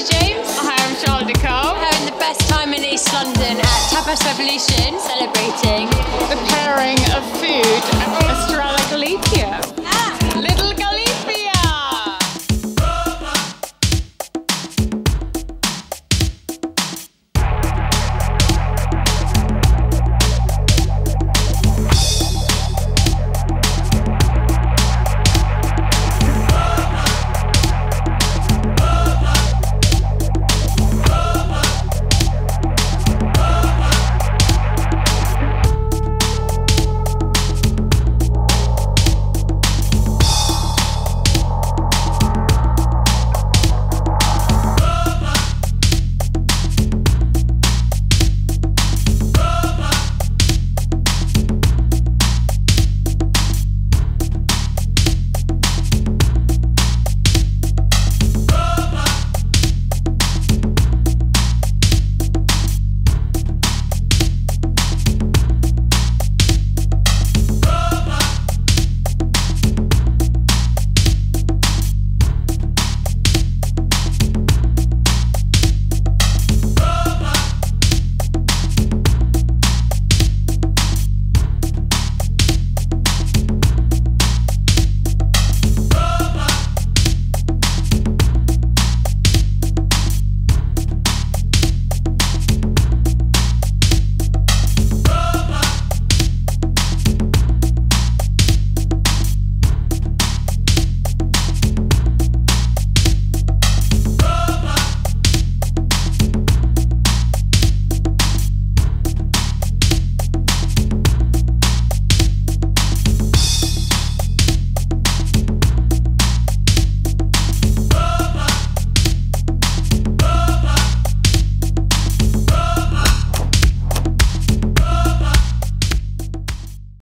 Alicia James. Hi, I'm Charlotte Nicole. Having the best time in East London at Tapas Revolution, celebrating The